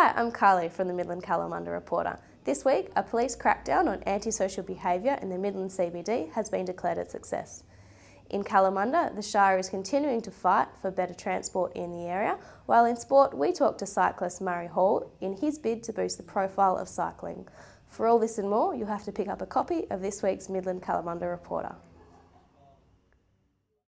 Hi, I'm Carli from the Midland Kalamunda Reporter. This week, a police crackdown on antisocial behaviour in the Midland CBD has been declared a success. In Kalamunda, the Shire is continuing to fight for better transport in the area, while in sport, we talk to cyclist Murray Hall in his bid to boost the profile of cycling. For all this and more, you'll have to pick up a copy of this week's Midland Kalamunda Reporter.